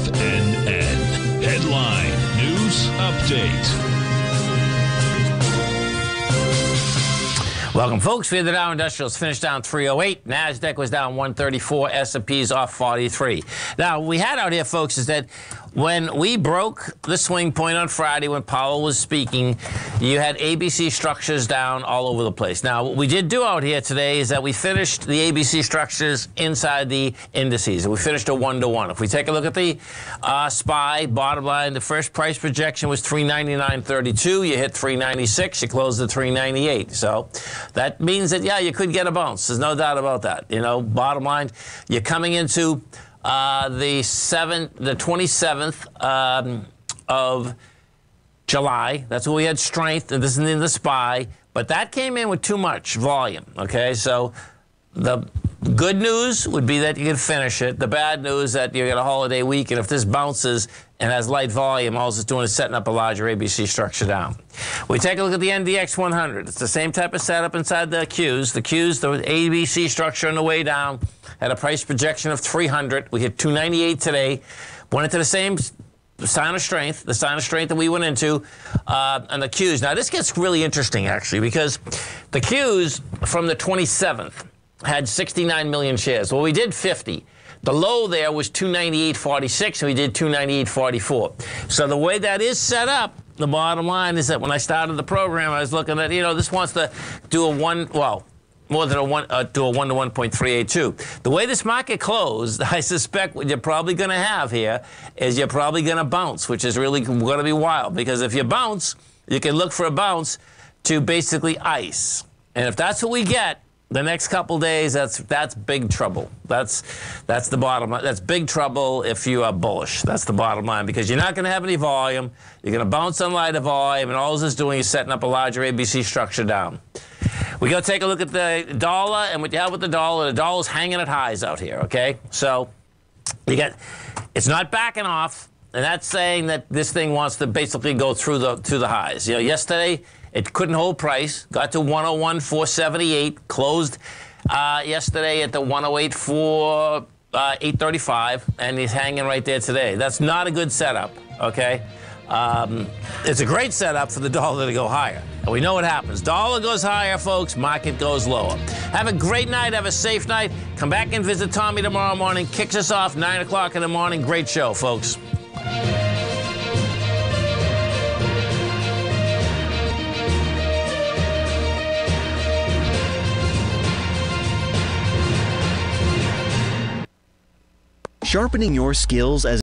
FNN. Headline News Update. Welcome, folks. We had the Dow Industrials finished down 308. Nasdaq was down 134. S&P's off 43. Now, we had out here, folks, is that when we broke the swing point on Friday when Powell was speaking, you had ABC structures down all over the place. Now, what we did do out here today is that we finished the ABC structures inside the indices. We finished a one to one. If we take a look at the uh, SPY bottom line, the first price projection was 399.32. You hit 396. You closed at 398. So that means that yeah, you could get a bounce. There's no doubt about that. You know, bottom line, you're coming into uh, the seventh, the 27th um, of July. That's when we had strength, this is in the SPY. But that came in with too much volume. Okay, so the good news would be that you can finish it. The bad news that you get a holiday week, and if this bounces and has light volume, all it's doing is setting up a larger ABC structure down. We take a look at the NDX 100. It's the same type of setup inside the Qs. The Qs, the ABC structure on the way down, had a price projection of 300. We hit 298 today. Went into the same sign of strength, the sign of strength that we went into uh, on the Qs. Now, this gets really interesting, actually, because the Qs from the 27th had 69 million shares. Well, we did 50. The low there was 298.46, and we did 298.44. So the way that is set up, the bottom line is that when I started the program, I was looking at, you know, this wants to do a one, well, more than a one uh, to a one to 1.382. The way this market closed, I suspect what you're probably going to have here is you're probably going to bounce, which is really going to be wild because if you bounce, you can look for a bounce to basically ice. And if that's what we get, the next couple days, that's that's big trouble. That's that's the bottom line. That's big trouble if you are bullish. That's the bottom line because you're not going to have any volume. You're going to bounce on lighter volume, and all this is doing is setting up a larger ABC structure down. We go take a look at the dollar, and what you have with the dollar, the dollar's hanging at highs out here. Okay, so you get it's not backing off, and that's saying that this thing wants to basically go through the through the highs. You know, yesterday it couldn't hold price, got to 101 478, closed uh, yesterday at the 108 4 uh, 835, and he's hanging right there today. That's not a good setup. Okay. Um, it's a great setup for the dollar to go higher. And we know what happens. Dollar goes higher, folks, market goes lower. Have a great night. Have a safe night. Come back and visit Tommy tomorrow morning. Kicks us off 9 o'clock in the morning. Great show, folks. Sharpening your skills as